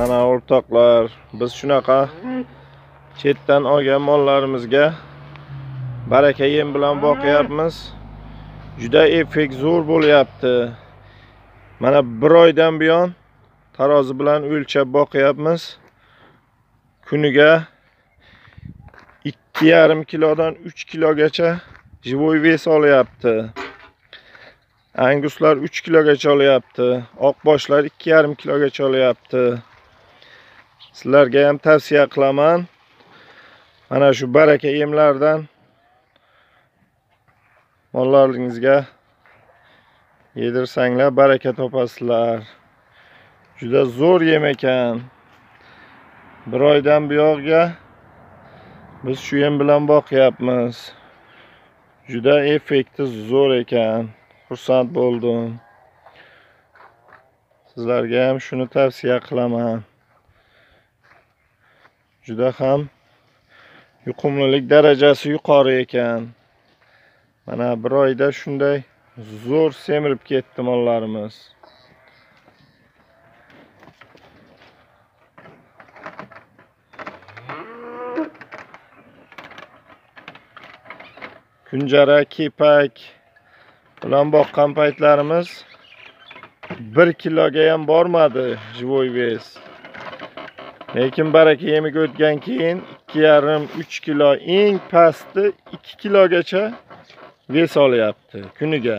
mana o'rtoqlar biz shunaqa chetdan olgan mollarimizga baraka yem bilan boqyapmiz. Juda effekt zo'r bo'lyapti. Mana bir oydan buyon tarozi bilan o'lchab boqyapmiz. Kuniga ikki yarim kilodan uch kilogacha живой вес olyapti. Anguslar uch kilogacha olyapti. Oqboshlar ikki yarim kilogacha olyapti. Sizlarga ham tavsiya qilaman. Mana shu baraka yemlardan mollaringizga yedirsanglar baraka topasizlar. Juda zo'r yem ekan. Bir oydan buyog'iga biz shu yem bilan boqyapmiz. Juda effekti zo'r ekan. Xursand bo'ldim. Sizlarga ham shuni tavsiya qilaman. Juda ham yuqumlilik darajasi yuqori ekan. Mana bir oyda shunday zo'r semirib ketdi mollarimiz. Kunjara kepak bilan boqqan paytlarimiz bir kiloga ham bormadi живой вес lekin baraka yemiga o'tgan keyin ikki yarim uch kilo eng pasti ikki kilogacha ves olyapti kuniga.